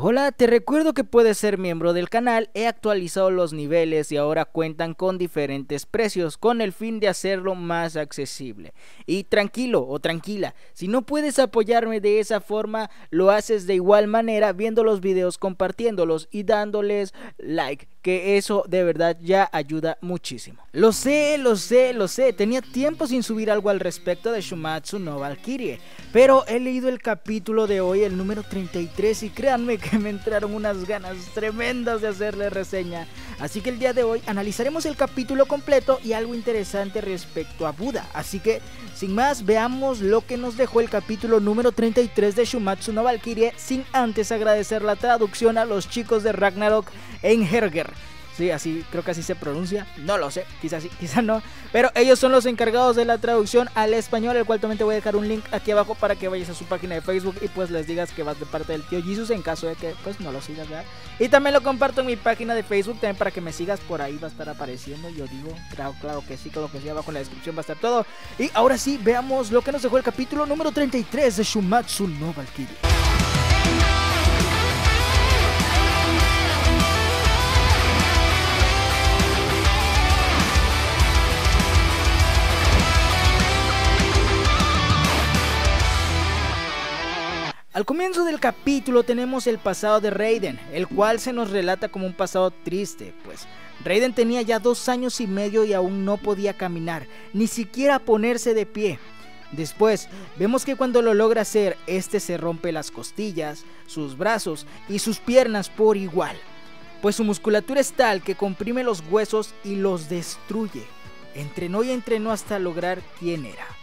Hola, te recuerdo que puedes ser miembro del canal, he actualizado los niveles y ahora cuentan con diferentes precios con el fin de hacerlo más accesible. Y tranquilo o tranquila, si no puedes apoyarme de esa forma, lo haces de igual manera viendo los videos, compartiéndolos y dándoles like, que eso de verdad ya ayuda muchísimo. Lo sé, lo sé, lo sé, tenía tiempo sin subir algo al respecto de Shumatsu no Valkyrie, pero he leído el capítulo de hoy, el número 33, y créanme que me entraron unas ganas tremendas de hacerle reseña. Así que el día de hoy analizaremos el capítulo completo y algo interesante respecto a Buda. Así que, sin más, veamos lo que nos dejó el capítulo número 33 de Shumatsu no Valkyrie, sin antes agradecer la traducción a los chicos de Ragnarok en Herger. Sí, así creo que así se pronuncia. No lo sé, quizás sí, quizás no. Pero ellos son los encargados de la traducción al español, el cual también te voy a dejar un link aquí abajo para que vayas a su página de Facebook y pues les digas que vas de parte del tío Jesus en caso de que pues no lo sigas. Y también lo comparto en mi página de Facebook también para que me sigas por ahí va a estar apareciendo. Yo digo, claro, claro que sí, claro que sí, abajo en la descripción va a estar todo. Y ahora sí, veamos lo que nos dejó el capítulo número 33 de Shumatsu no Valkyrie. Al comienzo del capítulo tenemos el pasado de Raiden, el cual se nos relata como un pasado triste, pues Raiden tenía ya dos años y medio y aún no podía caminar, ni siquiera ponerse de pie. Después, vemos que cuando lo logra hacer, este se rompe las costillas, sus brazos y sus piernas por igual, pues su musculatura es tal que comprime los huesos y los destruye. Entrenó y entrenó hasta lograr quién era.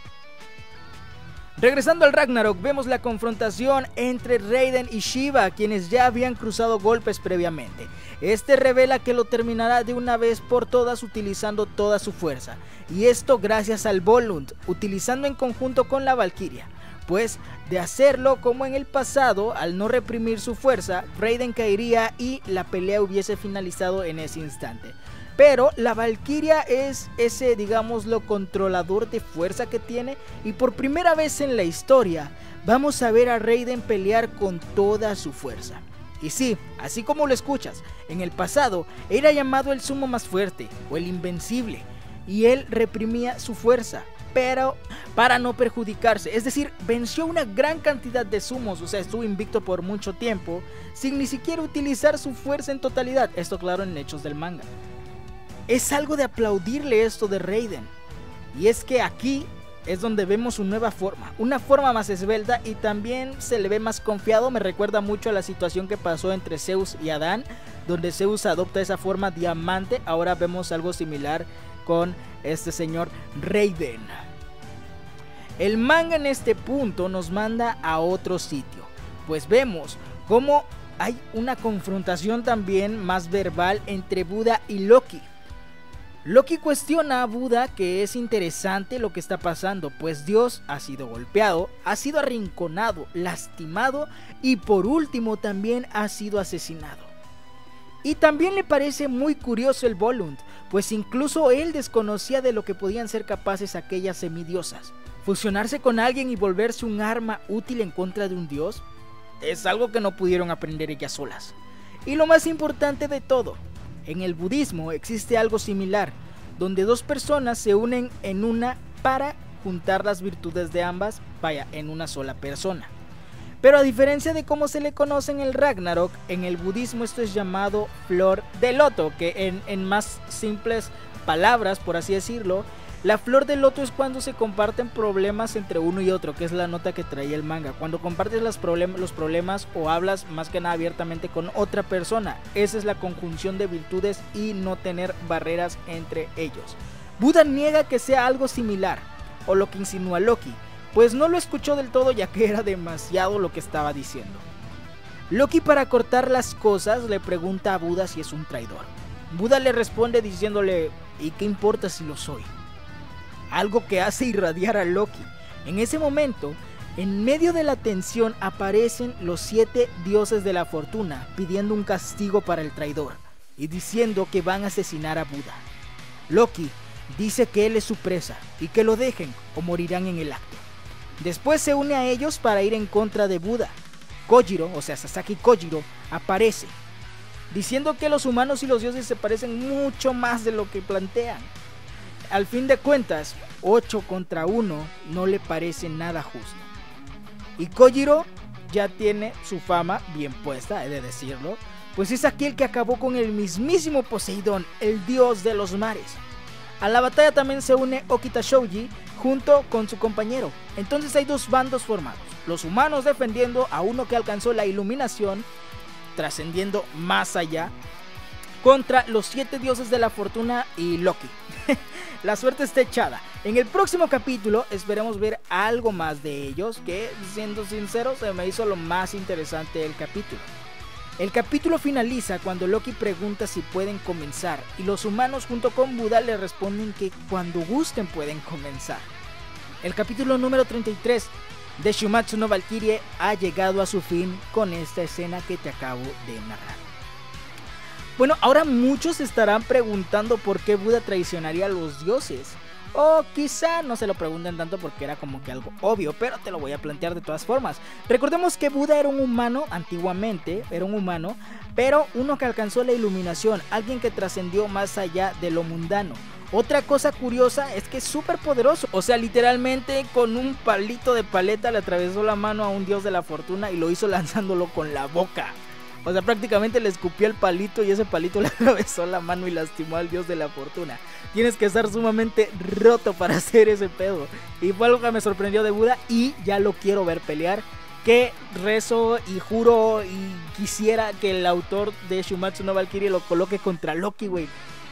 Regresando al Ragnarok, vemos la confrontación entre Raiden y Shiva, quienes ya habían cruzado golpes previamente. Este revela que lo terminará de una vez por todas utilizando toda su fuerza, y esto gracias al Volund, utilizando en conjunto con la Valkyria. Pues de hacerlo como en el pasado, al no reprimir su fuerza, Raiden caería y la pelea hubiese finalizado en ese instante. Pero la Valkyria es ese, digamos, lo controlador de fuerza que tiene. Y por primera vez en la historia, vamos a ver a Raiden pelear con toda su fuerza. Y sí, así como lo escuchas, en el pasado era llamado el sumo más fuerte o el invencible. Y él reprimía su fuerza, pero para no perjudicarse. Es decir, venció una gran cantidad de sumos, o sea, estuvo invicto por mucho tiempo, sin ni siquiera utilizar su fuerza en totalidad. Esto claro en hechos del manga. Es algo de aplaudirle esto de Raiden. Y es que aquí es donde vemos su nueva forma, una forma más esbelta y también se le ve más confiado, me recuerda mucho a la situación que pasó entre Zeus y Adán, donde Zeus adopta esa forma diamante, ahora vemos algo similar con este señor Raiden. El manga en este punto nos manda a otro sitio, pues vemos cómo hay una confrontación también más verbal entre Buda y Loki. Loki cuestiona a Buda que es interesante lo que está pasando, pues Dios ha sido golpeado, ha sido arrinconado, lastimado y por último también ha sido asesinado. Y también le parece muy curioso el Volund, pues incluso él desconocía de lo que podían ser capaces aquellas semidiosas. Fusionarse con alguien y volverse un arma útil en contra de un dios es algo que no pudieron aprender ellas solas. Y lo más importante de todo, en el budismo existe algo similar, donde dos personas se unen en una para juntar las virtudes de ambas, vaya, en una sola persona. Pero a diferencia de cómo se le conoce en el Ragnarok, en el budismo esto es llamado flor de loto, que en, en más simples palabras, por así decirlo, la flor de loto es cuando se comparten problemas entre uno y otro, que es la nota que traía el manga. Cuando compartes los problemas o hablas más que nada abiertamente con otra persona. Esa es la conjunción de virtudes y no tener barreras entre ellos. Buda niega que sea algo similar, o lo que insinúa Loki, pues no lo escuchó del todo ya que era demasiado lo que estaba diciendo. Loki para cortar las cosas le pregunta a Buda si es un traidor. Buda le responde diciéndole, ¿y qué importa si lo soy? Algo que hace irradiar a Loki. En ese momento, en medio de la tensión aparecen los siete dioses de la fortuna pidiendo un castigo para el traidor y diciendo que van a asesinar a Buda. Loki dice que él es su presa y que lo dejen o morirán en el acto. Después se une a ellos para ir en contra de Buda. Kojiro, o sea Sasaki Kojiro, aparece, diciendo que los humanos y los dioses se parecen mucho más de lo que plantean. Al fin de cuentas, 8 contra 1 no le parece nada justo. Y Kojiro ya tiene su fama bien puesta, he de decirlo, pues es aquel que acabó con el mismísimo Poseidón, el dios de los mares. A la batalla también se une Okita Shoji junto con su compañero. Entonces hay dos bandos formados. Los humanos defendiendo a uno que alcanzó la iluminación, trascendiendo más allá, contra los siete dioses de la fortuna y Loki. la suerte está echada. En el próximo capítulo esperemos ver algo más de ellos, que siendo sincero se me hizo lo más interesante del capítulo. El capítulo finaliza cuando Loki pregunta si pueden comenzar y los humanos junto con Buda le responden que cuando gusten pueden comenzar. El capítulo número 33 de Shumatsu no Valkyrie ha llegado a su fin con esta escena que te acabo de narrar. Bueno, ahora muchos estarán preguntando por qué Buda traicionaría a los dioses. O quizá no se lo pregunten tanto porque era como que algo obvio, pero te lo voy a plantear de todas formas. Recordemos que Buda era un humano antiguamente, era un humano, pero uno que alcanzó la iluminación, alguien que trascendió más allá de lo mundano. Otra cosa curiosa es que es súper poderoso. O sea, literalmente con un palito de paleta le atravesó la mano a un dios de la fortuna y lo hizo lanzándolo con la boca. O sea, prácticamente le escupió el palito y ese palito le atravesó la mano y lastimó al dios de la fortuna. Tienes que estar sumamente roto para hacer ese pedo. Y fue algo que me sorprendió de Buda y ya lo quiero ver pelear. Que rezo y juro y quisiera que el autor de Shumatsu no Valkyrie lo coloque contra Loki, güey.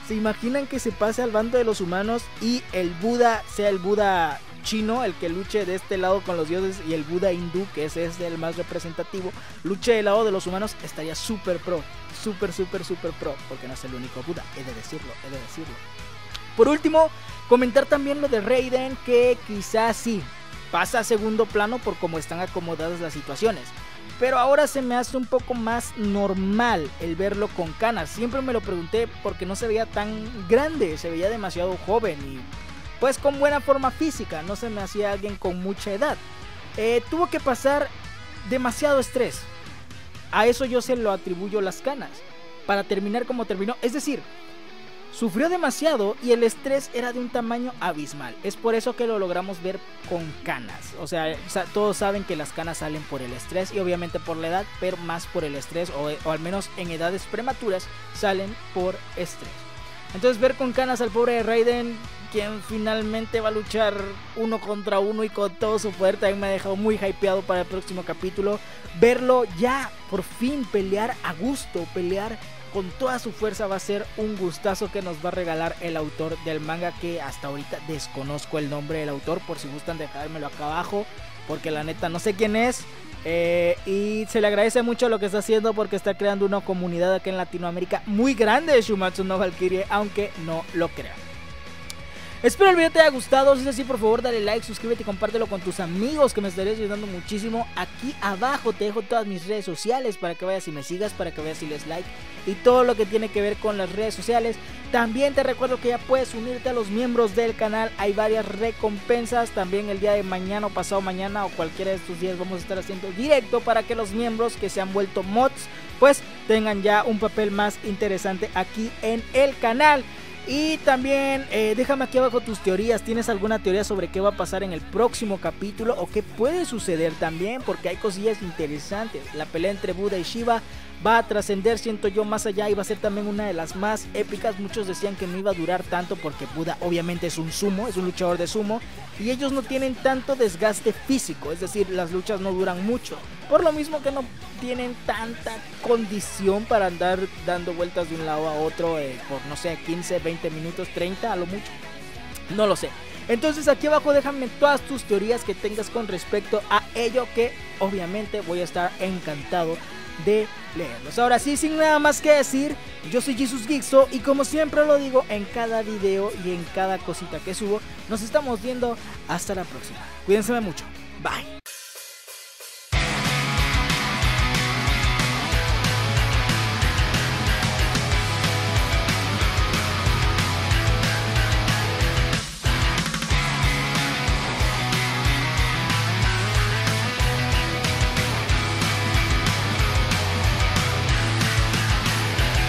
¿Se imaginan que se pase al bando de los humanos y el Buda sea el Buda chino, el que luche de este lado con los dioses, y el Buda hindú, que ese es el más representativo, luche del lado de los humanos, estaría súper pro. Súper, súper, súper pro. Porque no es el único Buda, he de decirlo, he de decirlo. Por último, comentar también lo de Raiden, que quizás sí pasa a segundo plano por cómo están acomodadas las situaciones. Pero ahora se me hace un poco más normal el verlo con canas. Siempre me lo pregunté porque no se veía tan grande, se veía demasiado joven y pues con buena forma física, no se me hacía alguien con mucha edad. Eh, tuvo que pasar demasiado estrés. A eso yo se lo atribuyo las canas. Para terminar como terminó. Es decir, sufrió demasiado y el estrés era de un tamaño abismal. Es por eso que lo logramos ver con canas. O sea, todos saben que las canas salen por el estrés y obviamente por la edad, pero más por el estrés o, o al menos en edades prematuras salen por estrés. Entonces ver con canas al pobre Raiden quien finalmente va a luchar uno contra uno y con todo su poder también me ha dejado muy hypeado para el próximo capítulo. Verlo ya por fin pelear a gusto, pelear con toda su fuerza va a ser un gustazo que nos va a regalar el autor del manga que hasta ahorita desconozco el nombre del autor por si gustan dejármelo acá abajo porque la neta no sé quién es. Eh, y se le agradece mucho lo que está haciendo porque está creando una comunidad aquí en Latinoamérica muy grande de Shumatsu no Valkyrie, aunque no lo crean. Espero el video te haya gustado. Si es así, por favor, dale like, suscríbete y compártelo con tus amigos que me estarías ayudando muchísimo. Aquí abajo te dejo todas mis redes sociales para que vayas y me sigas, para que vayas y les like y todo lo que tiene que ver con las redes sociales. También te recuerdo que ya puedes unirte a los miembros del canal. Hay varias recompensas. También el día de mañana o pasado mañana o cualquiera de estos días vamos a estar haciendo directo para que los miembros que se han vuelto mods pues tengan ya un papel más interesante aquí en el canal. Y también eh, déjame aquí abajo tus teorías. ¿Tienes alguna teoría sobre qué va a pasar en el próximo capítulo? ¿O qué puede suceder también? Porque hay cosillas interesantes. La pelea entre Buda y Shiva va a trascender, siento yo, más allá y va a ser también una de las más épicas. Muchos decían que no iba a durar tanto porque Buda obviamente es un sumo, es un luchador de sumo. Y ellos no tienen tanto desgaste físico, es decir, las luchas no duran mucho. Por lo mismo que no tienen tanta condición para andar dando vueltas de un lado a otro eh, por no sé, 15, 20 minutos, 30 a lo mucho. No lo sé. Entonces aquí abajo déjame todas tus teorías que tengas con respecto a ello que obviamente voy a estar encantado de leerlos. Ahora sí, sin nada más que decir, yo soy Jesus Gixo y como siempre lo digo en cada video y en cada cosita que subo, nos estamos viendo hasta la próxima. Cuídense mucho. Bye.